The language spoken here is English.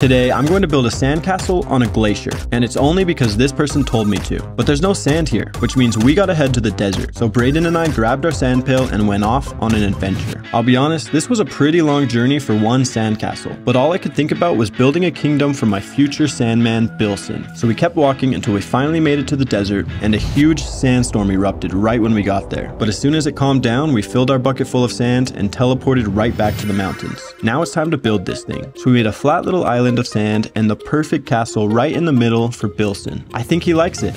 Today, I'm going to build a sandcastle on a glacier, and it's only because this person told me to. But there's no sand here, which means we gotta head to the desert. So Braden and I grabbed our sand pail and went off on an adventure. I'll be honest, this was a pretty long journey for one sandcastle, but all I could think about was building a kingdom for my future sandman, Bilson. So we kept walking until we finally made it to the desert, and a huge sandstorm erupted right when we got there. But as soon as it calmed down, we filled our bucket full of sand and teleported right back to the mountains. Now it's time to build this thing. So we made a flat little island of sand and the perfect castle right in the middle for Bilson. I think he likes it.